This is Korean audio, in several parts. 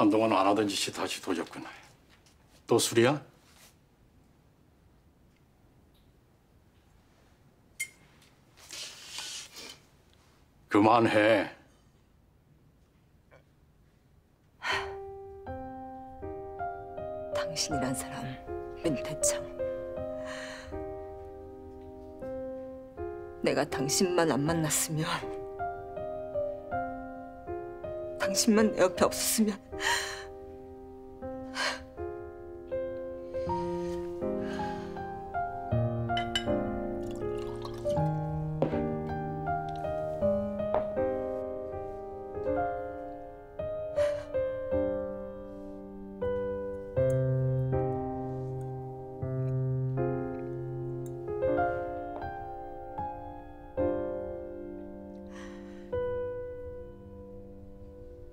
한동안 안 하던 짓이 다시 도졌구나. 또 술이야? 그만해. 당신이란 사람 민태창 내가 당신만 안 만났으면 당신만 내 옆에 없었으면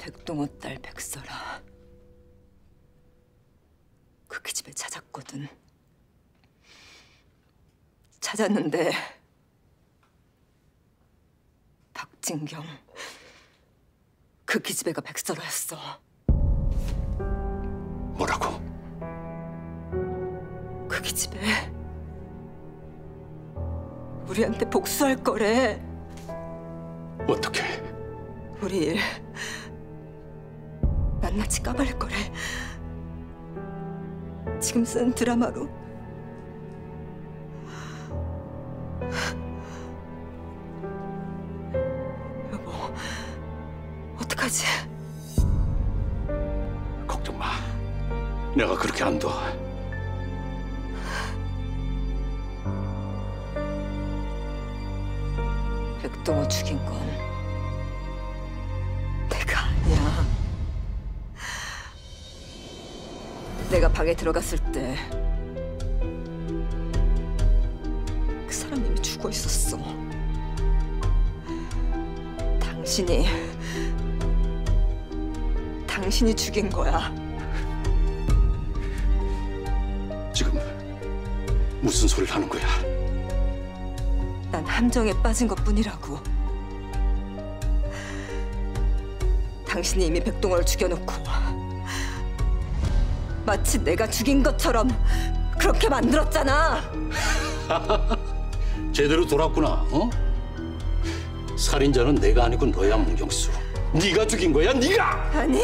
백동호 딸 백설아 그 기집애 찾았거든 찾았는데 박진경 그 기집애가 백설아였어 뭐라고? 그 기집애 우리한테 복수할 거래 어떻게? 우리 일 낱낱이 까발릴 거래. 지금 쓴 드라마로. 여보, 어떡하지? 걱정 마. 내가 그렇게 안 둬. 백동호 죽인 건 내가 방에 들어갔을 때 그 사람 이미 죽어 있었어. 당신이 당신이 죽인 거야. 지금 무슨 소리를 하는 거야? 난 함정에 빠진 것뿐이라고. 당신이 이미 백동원을 죽여놓고 마치 내가 죽인 것처럼 그렇게 만들었잖아. 제대로 돌았구나. 어? 살인자는 내가 아니고 너야, 문경수. 네가 죽인 거야, 네가. 아니,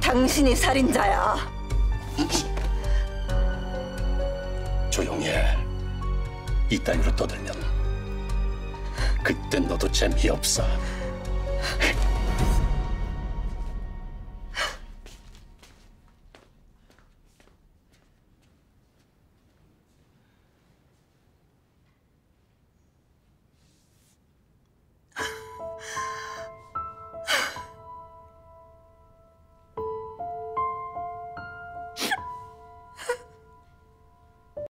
당신이 살인자야. 조용히 해. 이따위로 떠들면 그땐 너도 재미없어.